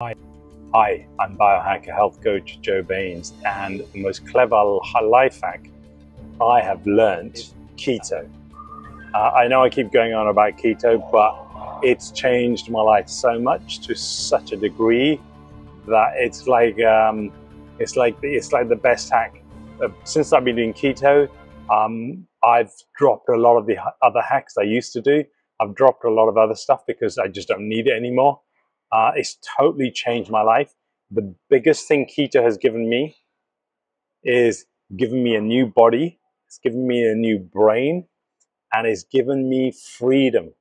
Hi, I'm biohacker health coach Joe Bains, and the most clever life hack I have learned keto. Uh, I know I keep going on about keto, but it's changed my life so much to such a degree that it's like um, it's like it's like the best hack. Uh, since I've been doing keto, um, I've dropped a lot of the other hacks I used to do. I've dropped a lot of other stuff because I just don't need it anymore. Uh, it's totally changed my life. The biggest thing keto has given me is given me a new body. It's given me a new brain and it's given me freedom.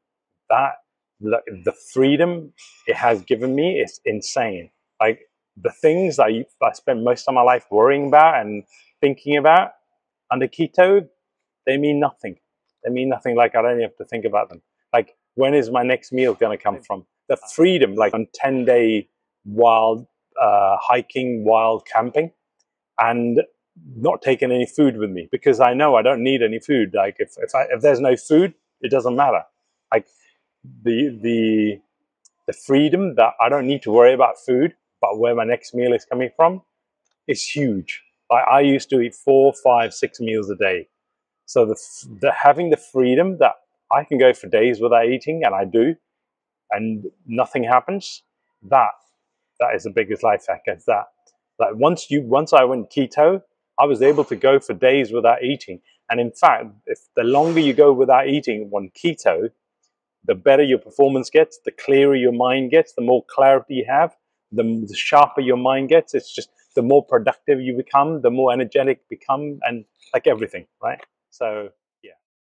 That the freedom it has given me is insane. Like the things I, I spent most of my life worrying about and thinking about under keto, they mean nothing. They mean nothing. Like I don't even have to think about them. Like when is my next meal going to come from? The freedom, like on 10 day wild uh, hiking, wild camping, and not taking any food with me because I know I don't need any food. Like if if, I, if there's no food, it doesn't matter. Like the the the freedom that I don't need to worry about food, but where my next meal is coming from, is huge. Like I used to eat four, five, six meals a day. So the, the having the freedom that I can go for days without eating, and I do, and nothing happens. That that is the biggest life hack. Is that like once you once I went keto, I was able to go for days without eating. And in fact, if the longer you go without eating on keto, the better your performance gets, the clearer your mind gets, the more clarity you have, the, the sharper your mind gets. It's just the more productive you become, the more energetic become, and like everything, right? So